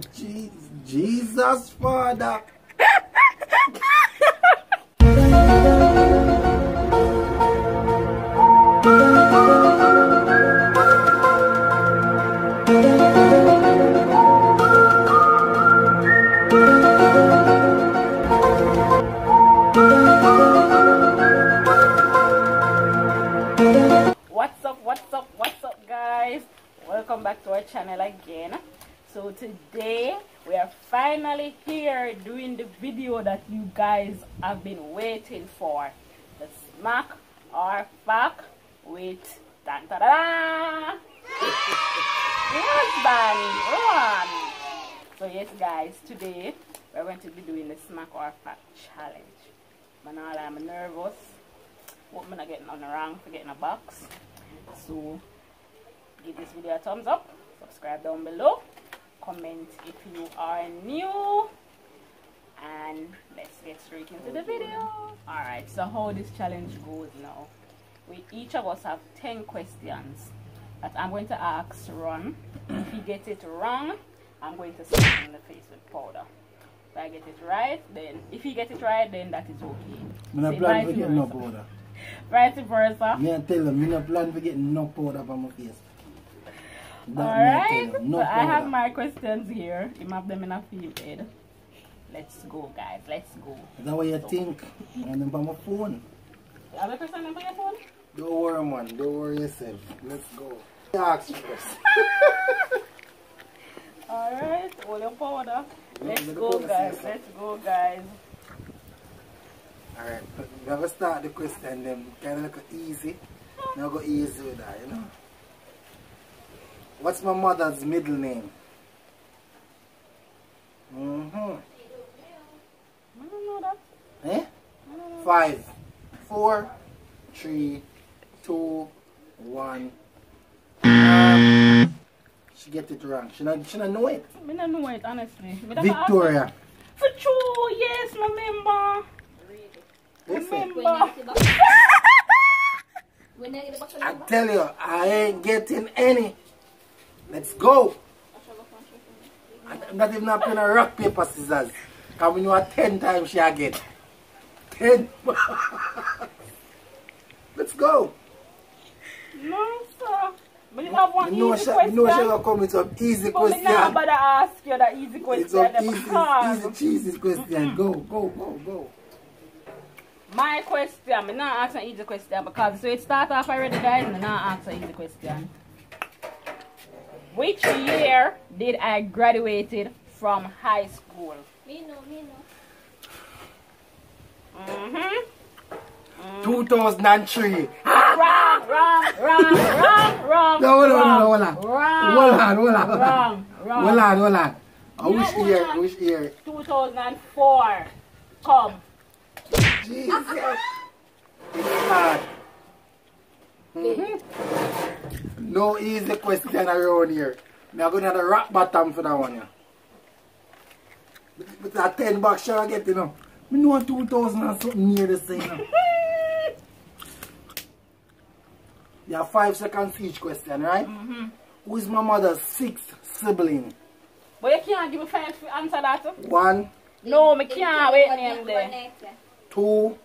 Je- Jesus, Father. What's up, what's up, what's up, guys? Welcome back to our channel again. So, today we are finally here doing the video that you guys have been waiting for the smack or fact with dan da da. So, yes, guys, today we're going to be doing the smack or fact challenge. Manala, I'm nervous. Hope I'm not getting on the wrong for getting a box. So give this video a thumbs up, subscribe down below, comment if you are new, and let's get straight into the video. Alright, so how this challenge goes now. We each of us have 10 questions that I'm going to ask Ron. If he gets it wrong, I'm going to slap him in the face with powder. If I get it right, then if he gets it right, then that is okay. I'm not for vice no powder. Vice versa. Me I tell them, me not plan for getting no powder on my face. I Alright, tell them, so I have my questions here. You have them in a field head. Let's go, guys. Let's go. Is that what you think? And then on my phone. You have a question your phone? Don't worry, man. Don't worry yourself. Let's go. Ask first. Alright, hold your powder. No, Let's the go, guys. Let's go, guys. Alright, we have to start the question then kind of look easy. Now go easy with that, you know. What's my mother's middle name? Mm-hmm. I don't know that. Eh? Know. Five, four, three, two, one. Um, she get it wrong. She not, she not know it. I don't know it, honestly. Me never ask Victoria. For true, yes, my member. Remember. I tell you, I ain't getting any. Let's go. I'm not even playing a rock, paper, scissors. Because we know a 10 times she get. 10. Let's go. No, sir. But you have one You know easy she, question. know she gonna come with some easy but me now question. bother ask you that easy It's question. some them easy, easy, cheesy question. Go, go, go, go. My question, I'm not asking easy question because so it start off already guys, I'm not asking easy question. Which year did I graduated from high school? Me no, me no. Mm-hmm. 2003. Wrong, wrong, wrong, wrong, wrong. No, hold on, wrong, hold on, hold on. Wrong. Hold on, hold on. Wrong, wrong. Hold on, hold on. You which know, year? on. Which year? 2004. Come. Jesus. It's hard. Mhm. No easy question around here. Me are going to have a rock bottom for that one. Yeah. But that 10 bucks shall I get, you know. Me know 2000 and something near the same. You, know. you have 5 seconds each question, right? Mm-hmm. Who is my mother's sixth sibling? But you can't give me five to answer that. One, No, me can't wait name there. Two,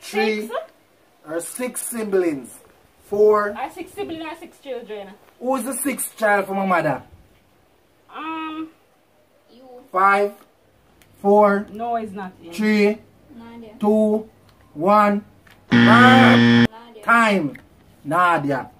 three, Six? or six siblings. Four. I have six siblings and six children. Who is the sixth child from my mother? Um, You, Five, four, no, it's not. in. three, Nadia. two, one. Nadia. Time. Nadia.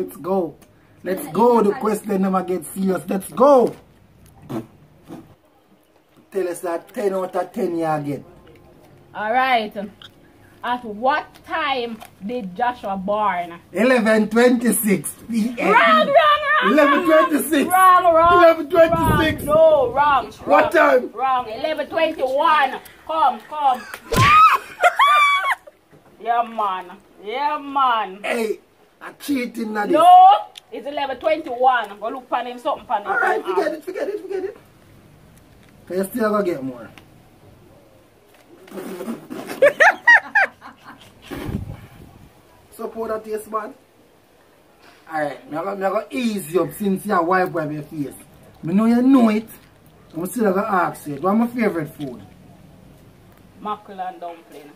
Let's go. Let's go. The question never gets serious. Let's go. Tell us that 10 out of 10 you get. All right. At what time did Joshua born? 1126 p.m. Wrong, wrong, wrong. 1126. Wrong, wrong. 11:26. wrong. No, wrong. What wrong, time? Wrong. 1121. Come, come. yeah, man. Yeah, man. Hey, I'm cheating now. No, it's 1121. Go look for him, something for him. Alright, forget it, forget it, forget it. Cause you still gonna get more. Support that taste bad? Alright, I'm I'm gonna ease you up since you wipe wipe your face. I know you know it. I'm still gonna ask you. What's my favorite food? Mackerel and dumpling.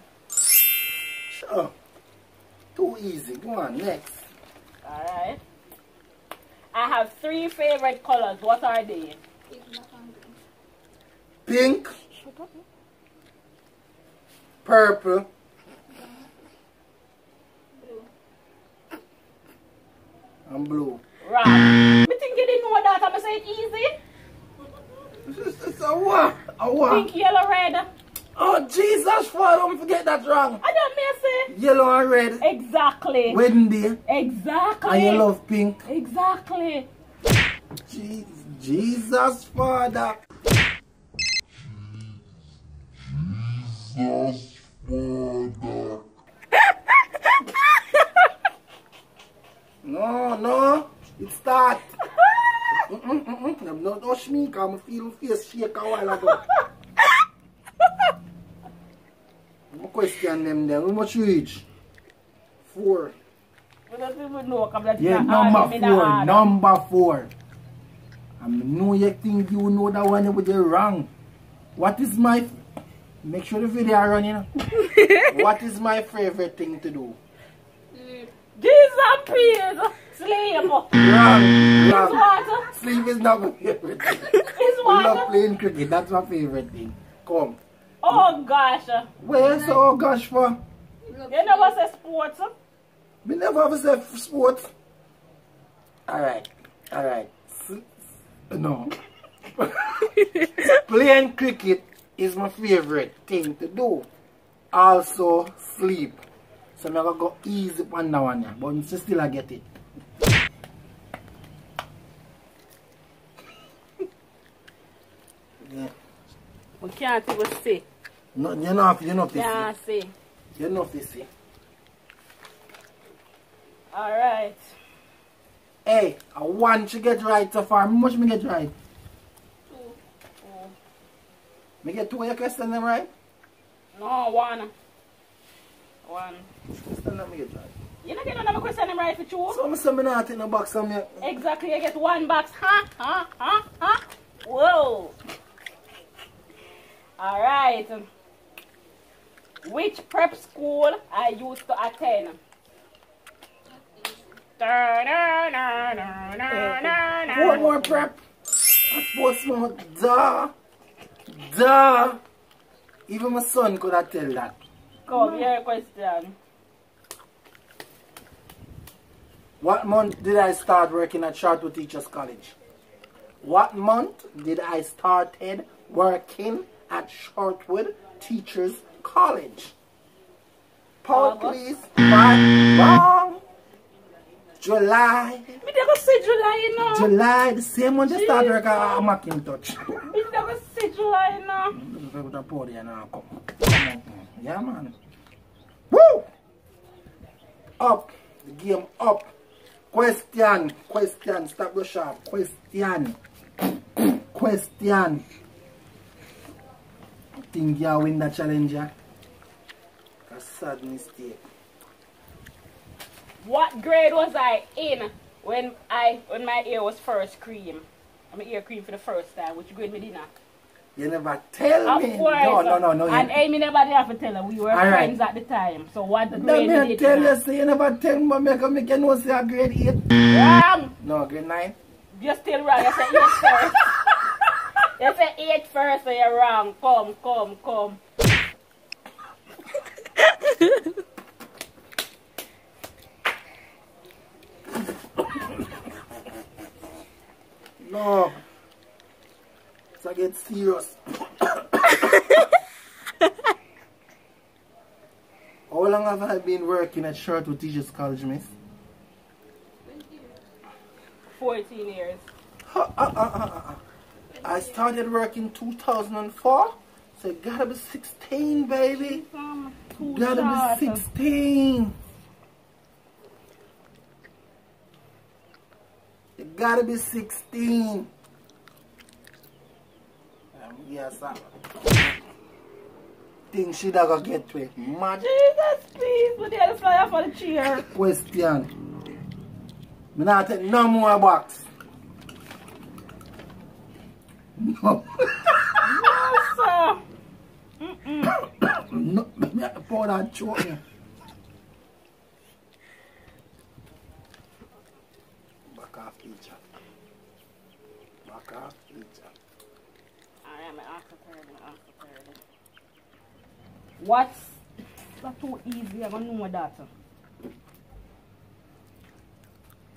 Sure. Too easy. Go on, next. Alright. I have three favorite colors. What are they? It's not hungry. Pink, purple, Blue. and blue. Right. Me think you didn't know that. I'ma say it easy. This is a what? A what? Pink, yellow, red. Oh, Jesus, Father, don't forget that wrong. I don't miss it. Yellow and red. Exactly. Wedding day. Exactly. And you love pink. Exactly. Je- Jesus, Father. Jesus, Father. no, no. It start. Mm-mm, mm-mm. I'm not Don't touch me because I feel my face shake a while ago. My question them there. How much you reach? Four. We don't even know. Come Yeah, number hard, me not four. Number four. I know you think you know that one but you're wrong. What is my make sure the video are running. what is my favorite thing to do? Sleep. Jesus, please. Sleep. Wrong. It's Wrong. water. Sleep is not my favorite thing. It's I love playing cricket. That's my favorite thing. Come. Oh gosh. Where is oh gosh for? You never say sports. We never said f- sports. Alright. Alright. No. Playing cricket is my favorite thing to do. Also sleep. So I'm gonna go easy on that one, but it's still I get it. yeah. We can't even see. No, you know, you know, Can't see. see. You know, see. Alright. Hey, I want to get right so far. How much me get right? two. Me get two of your question them right? No, one. One. Question them me get right. You not get another question them right for two? So I'm saying me not in the box of me. Exactly, you get one box. Huh? Huh? Huh? Huh? Whoa. Alright. Which prep school I used to attend? One more prep. I sports mode. Duh. Duh. Even my son could have tell that. Come, your question. What month did I start working at Shortwood Teachers College? What month did I started working at Shortwood Teachers College? Paul, please. Right. Wrong. July. Me never say July, you know. July. The same month I started working at Macintosh. Me never say July, you know. With a podium now. Come. Come on. Yeah, man. Woo! Up. The game up. Question. Question. Stop the sharp. Question. Question. Think you win the challenge, yeah? Sad mistake. What grade was I in when I when my ear was first cream? I'm ear cream for the first time. Which grade me did not? You never tell Of me. course. No, no, no, no. And you, Amy never did have to tell her. We were All right. friends at the time. So what no, grade did tell you you, not? so you never tell me, make a make you know say a grade 8. Wrong. No, grade 9. You're still wrong. You said eight first. you said eight first, so you're wrong. Come, come, come. No. So I get serious. How long have I been working at Shortwood Teachers College, miss? 14 years. Uh, uh, uh. I started working 2004, so it gotta be 16, baby. Um, too Gotta be 16. It gotta be 16. Yes, sir. Think she da go get to it. Mad Jesus, please. Put the other flyer for the chair. question. Me not take no more box. No, sir. Mm-mm. no. Me have to pour that choke me. Back off each other. Back off each other. Alright, I'm after third. I'm after third. What's not too easy? I'm gonna know that.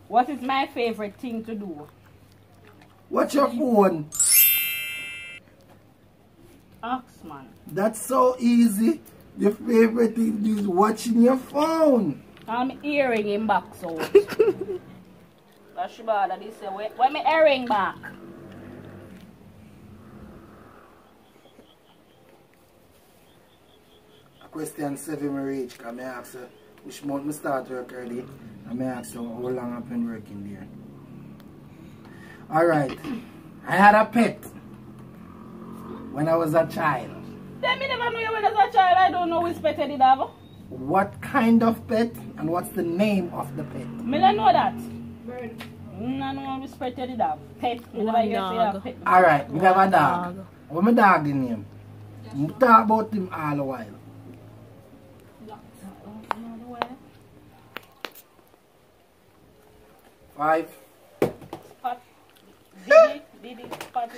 What is my favorite thing to do? What's your phone? Ask man. That's so easy. Your favorite thing is watching your phone. I'm earring him back so. That's bad. That is say where, where me earring back? Question seven me reach, cause me ask her which month me start work early. And me ask her how long I've been working there. Alright. I had a pet when I was a child. Then me never knew you when I was a child. I don't know which pet I did have. What kind of pet and what's the name of the pet? Me don't know that. Bird. No, no, which pet I did have. Pet. Me One never get to have pet. Alright, we have a dog. Dog. What my dog the name? We talk about him all the while. Five. Spot. Diddy, Diddy, spot.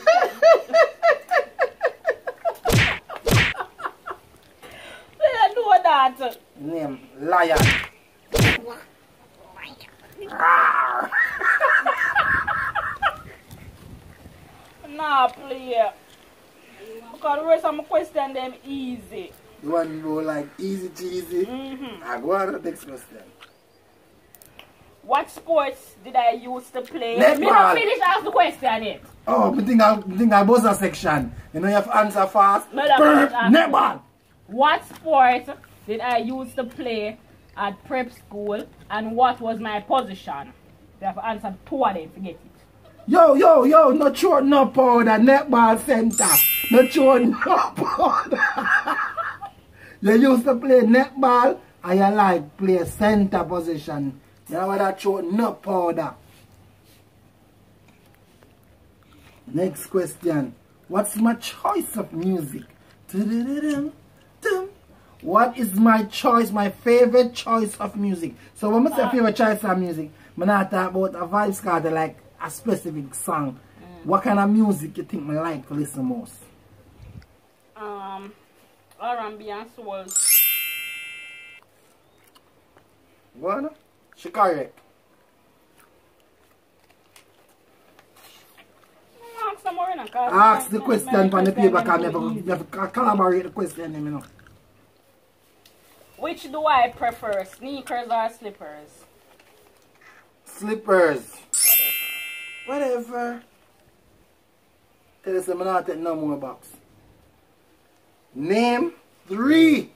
Me don't know that. Name Lion. Nah, play. Because the rest my question them easy. The one you go like easy cheesy. Mm-hmm. I go on to the next question. What sports did I used to play? Netball. Me not finish ask the question yet. Oh, I think I I think I buzzer section. You know you have to answer fast. No, that's Brr, not- Netball. What sport did I used to play at prep school and what was my position? You have answered answer two of them to get it. Yo, yo, yo, no short, no powder, netball center. No short, no powder. you used to play netball and you like play center position. You know what that short, no powder. Next question. What's my choice of music? Tudududum, dum. What is my choice, my favorite choice of music? So when I say favorite choice of music, I'm not talk about a vibes card like a specific song. What kind of music you think I like to listen most? Um, R&B and soul. What? She correct. Ask some more, you know, 'cause Ask the question on the paper because them you have easy. to- you have to collaborate the question. You know. Which do I prefer, sneakers or slippers? Slippers. Whatever. Tell us I'm not take no more box. Name three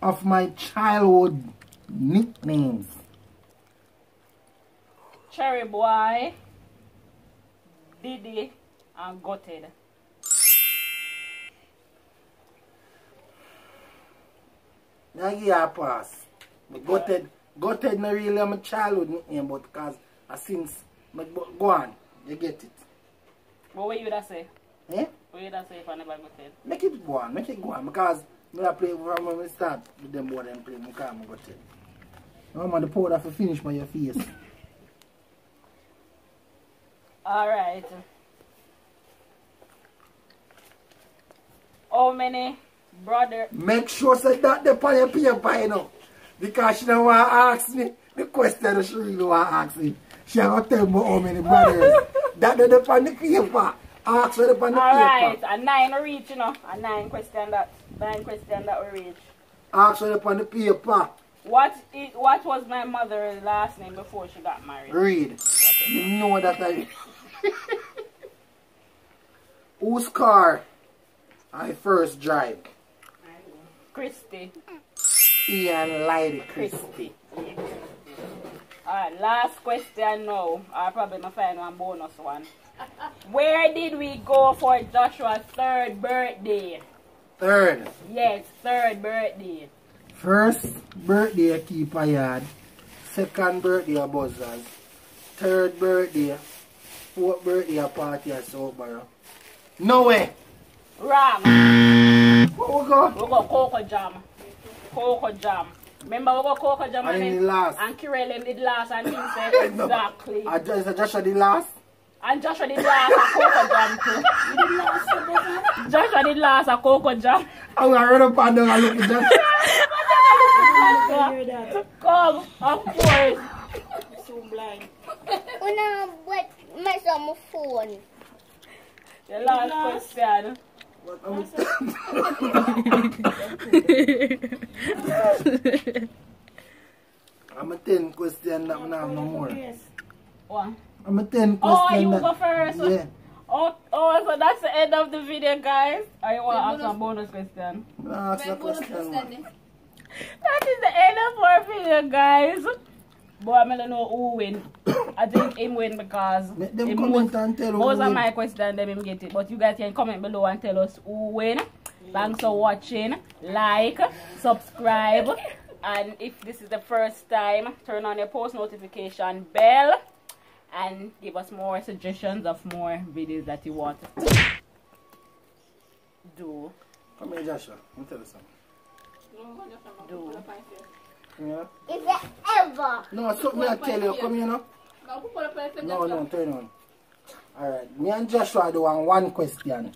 of my childhood nicknames. Cherry Boy, Diddy, and Gutted. Now give you a pass. But Gutted, Gutted not really my childhood nickname, but because I since but go- go on, you get it. What would you da say? Eh? What you da say if I never Gutted? Make it go on, make it go on because me I play from when we start with them boy them play, me call me Gutted. I'm on the powder for finish by your face. Alright. How many brother Make sure say that the on your paper, you know. Because she don't want to ask me the question she really want to ask me. She going to tell me how many brothers. that the on the paper. Ask for the on the Alright, a nine reach, you know. A nine question that nine question that we reach. Ask for the on the paper. What is what was my mother's last name before she got married? Read. You know that I... Whose car I first drive? Christy. Ian Christie. Christy. Alright, last question now. I probably not find one bonus one. Where did we go for Joshua's third birthday? Third. Yes, third birthday. First birthday keeper yard. Second birthday a buzzers. Third birthday. Fourth birthday a party at Soutboro. No way. Wrong. Where we go? We go Coco Jam. Coco Jam. Remember we go Coco Jam And and, in last. and Kirel him did last and he said No. exactly. I just, is Joshua the last? And Joshua did last at Coco Jam too. Joshua did last at Coco Jam. I'm gonna run up and down and look at Joshua. Come, of course. So blind. Una wet mess on my phone. The last question. I'm a 10 question that we have no more. Yes. One. I'm a 10 question Oh, you that... go first. Yeah. Oh, oh, so that's the end of the video, guys. I want to ask a bonus question. I'm ask a question. man. That is the end of our video, guys. But I'm gonna know who win. I think him win because Make them him comment most, and tell who most of win. my questions them him get it. But you guys can comment below and tell us who win. Thanks for watching. Like, subscribe, and if this is the first time, turn on your post notification bell and give us more suggestions of more videos that you want to do. Come here, Joshua. Let me tell you something. Do. Come here. Is it ever? No, something I tell you. Come here, no? No, No, no, turn on. Alright, me and Joshua do one, one question.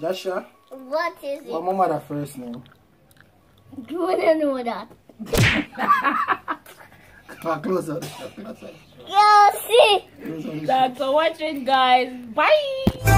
Joshua, What is what it? my mother first name? Do you know that? Come on, close up. Close up. Yeah, see. Close. Thanks for watching, guys. Bye.